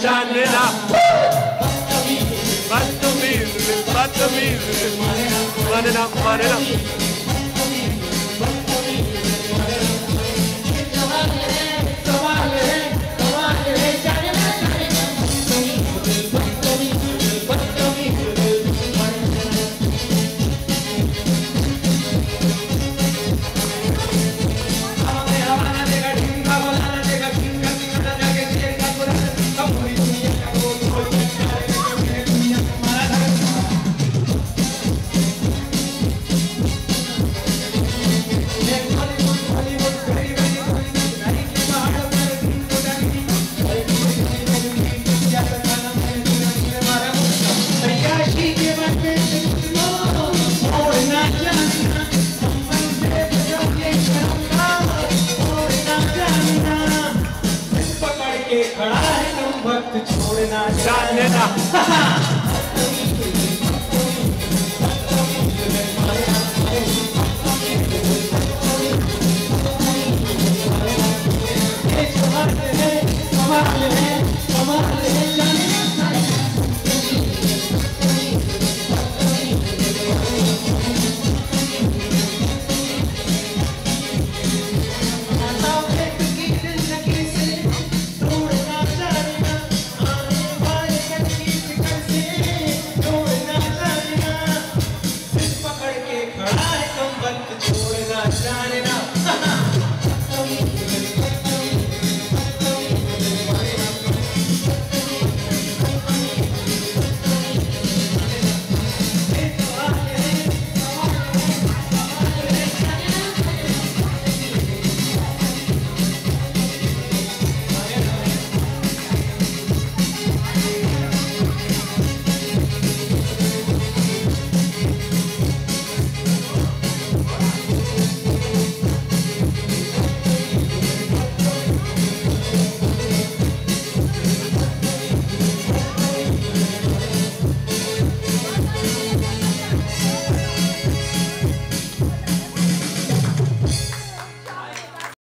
janela. Manena, manena. के खड़ा है तुम भक्त छोड़ना जानना हाँ, हाँ।